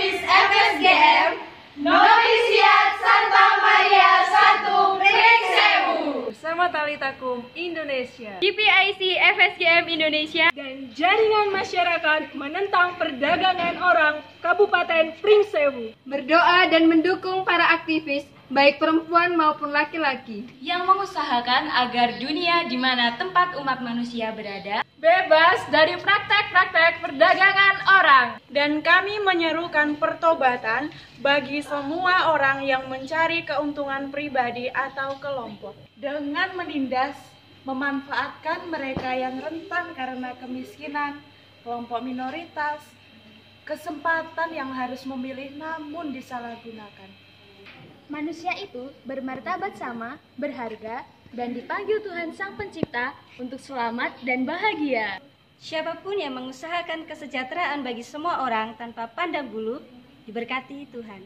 Office FSGM Novisiat Santa Maria 1 Pringsewu Bersama Talitakum Indonesia. GPIC FSGM Indonesia. Dan Jaringan Masyarakat Menentang Perdagangan Orang Kabupaten Pringsewu berdoa dan mendukung para aktivis baik perempuan maupun laki-laki yang mengusahakan agar dunia di mana tempat umat manusia berada bebas dari praktek-praktek perdagangan orang. Dan kami menyerukan pertobatan bagi semua orang yang mencari keuntungan pribadi atau kelompok. Dengan menindas, memanfaatkan mereka yang rentan karena kemiskinan, kelompok minoritas, kesempatan yang harus memilih namun disalahgunakan. Manusia itu bermartabat sama, berharga, dan dipanggil Tuhan Sang Pencipta untuk selamat dan bahagia. Siapa pun yang mengusahakan kesejahteraan bagi semua orang tanpa pandang bulu, diberkati Tuhan.